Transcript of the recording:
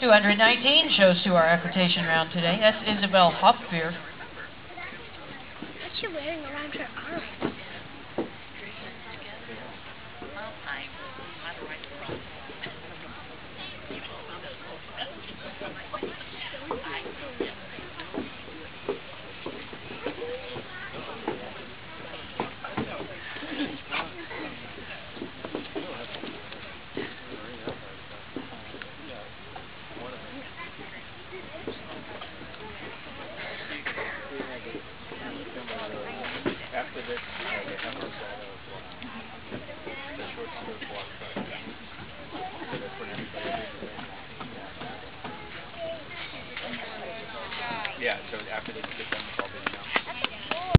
219 shows to our equitation round today. That's Isabel Hopbeer. What's she wearing around her arm? Yeah, so after they get done